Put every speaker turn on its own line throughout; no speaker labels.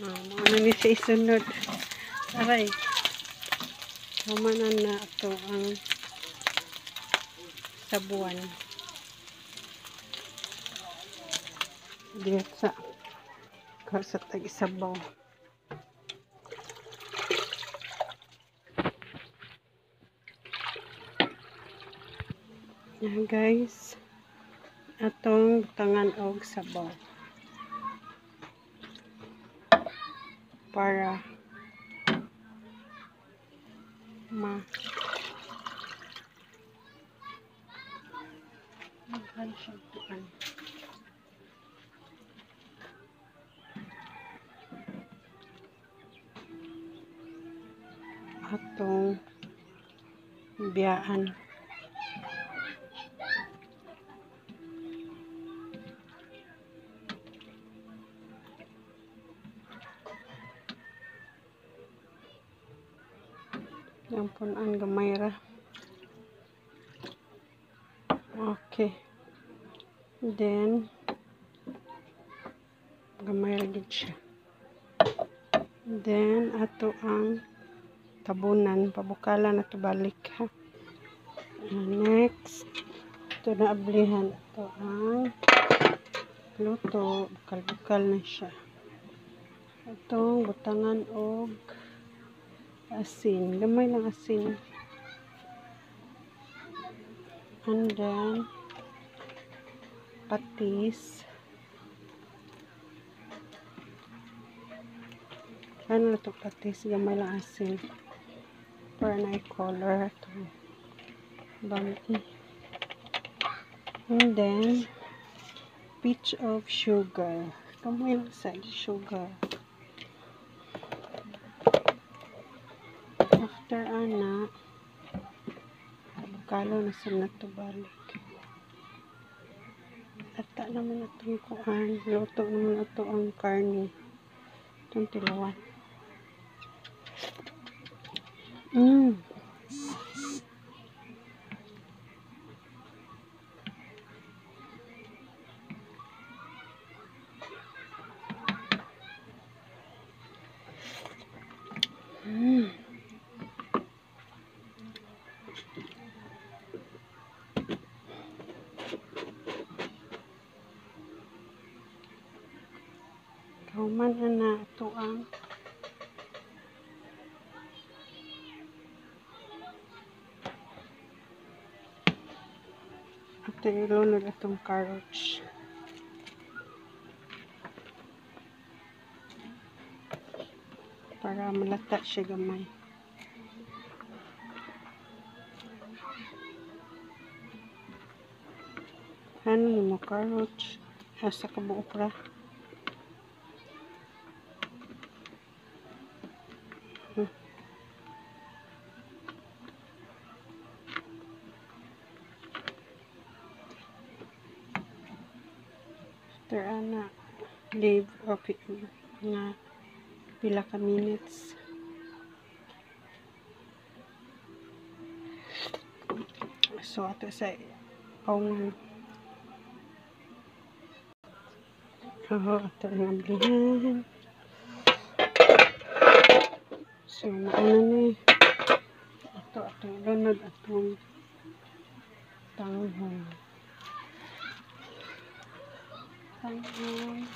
Ah, ano ni sa isunod. Aray. Humanan na ito ang sabuan. Diyot sa sa tag-isabaw. Yan guys. Atong tangan og sabaw. Para ma maghan siya tuan. Atong biyaan. Yan po gamay ra. Okay. Then, gamay ra gid siya. Then, ato ang tabunan. Pabukalan na balik ha. Ah, Next, ito na ablihan. Ito ang luto. Bukal-bukal na siya. Itong butangan og asin. Gamay lang asin. And then, patis. Ano na ito patis? Gamay lang asin. Para na color ito. Bangki. And then, pitch of sugar. Gamay lang sa sugar. After ana, kalo na sa nato balik. Ata naman itong kuan. Luto naman ito ang karne. Itong tilawan. Kauman ana ito ang Ito ilunod itong carrots. Para malata siya gamay. Ano mo carrots? Asa ka pra? After ana, leave of it nga pila ka minutes. So, ato sa awngan. Oo, ato ang ablihan. So, mauna ni. Ato, ato, lunod atong tanghon. Tanghon.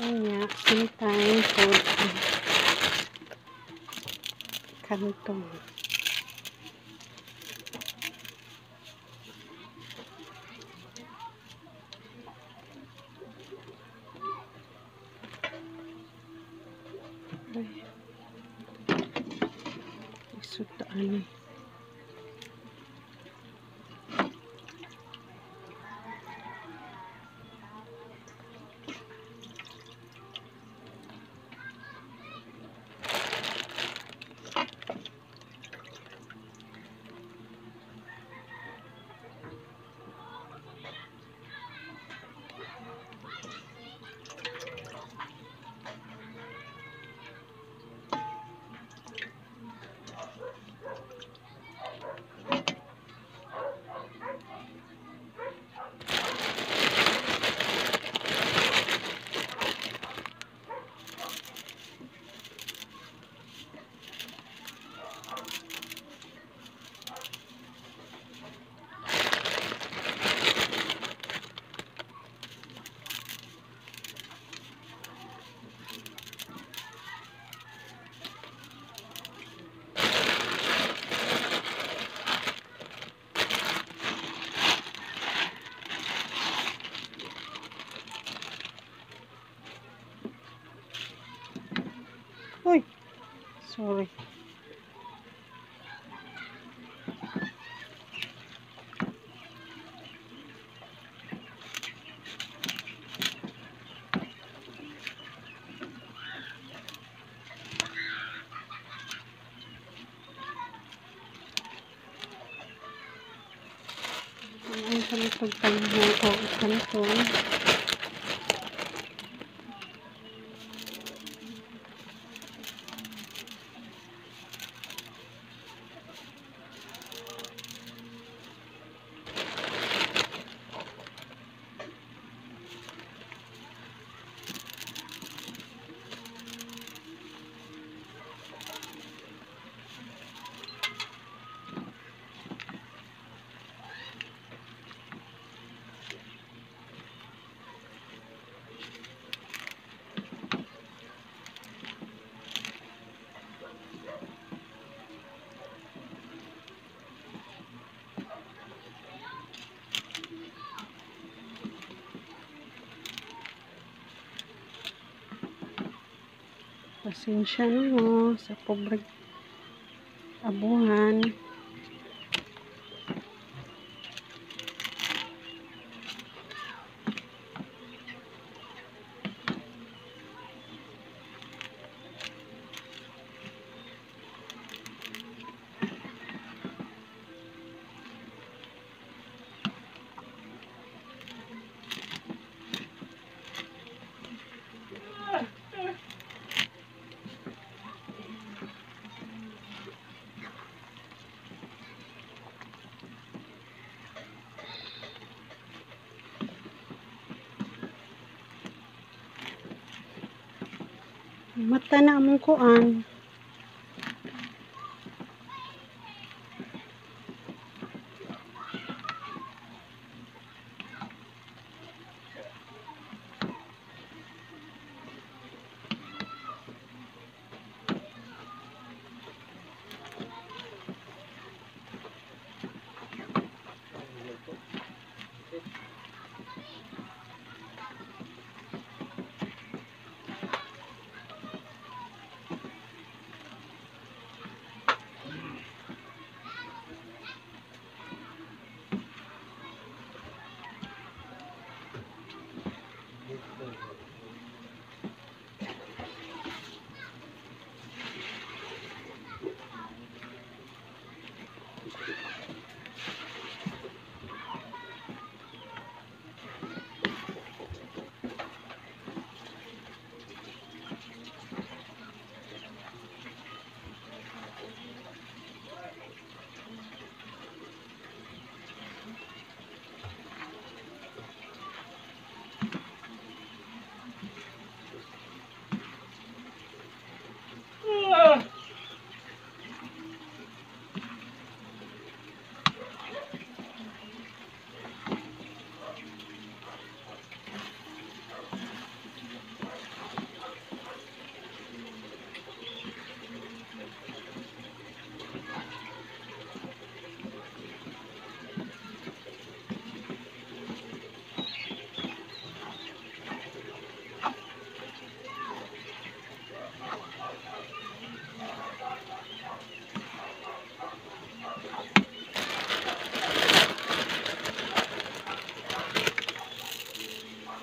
Anya, sometimes food. Kantong. Ay. Isutaan eh. ยทนคนไปหูของฉันสวย Pasensya na mo sa pobre abuhan. Mata na among kuan.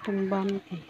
itong eh.